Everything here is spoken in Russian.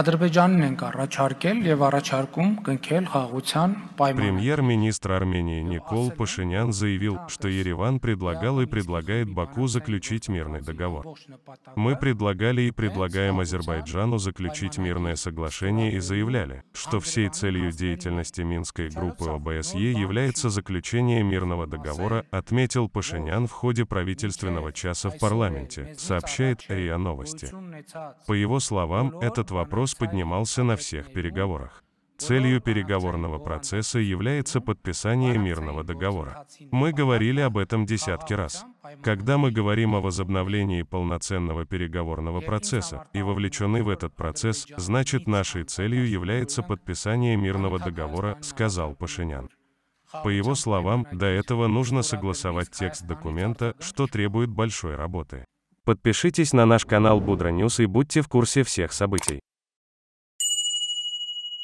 Ադրբեջանն ենք առաջարկել եւ առաջարկում կնքել խաղաղության պայմանները։ Премьер-министр Армении Никол Пашинян заявил, что Ереван предлагал и предлагает Баку заключить мирный договор. Мы предлагали и предлагаем Азербайджану заключить мирное соглашение и заявляли, что всей целью деятельности Минской группы ОБСЕ является заключение мирного договора, отметил Пашинян в ходе правительственного часа в парламенте, сообщает РИА Новости. По его словам, этот вопрос поднимался на всех переговорах. Целью переговорного процесса является подписание мирного договора. Мы говорили об этом десятки раз. Когда мы говорим о возобновлении полноценного переговорного процесса и вовлечены в этот процесс, значит нашей целью является подписание мирного договора, сказал Пашинян. По его словам, до этого нужно согласовать текст документа, что требует большой работы. Подпишитесь на наш канал Будра News и будьте в курсе всех событий.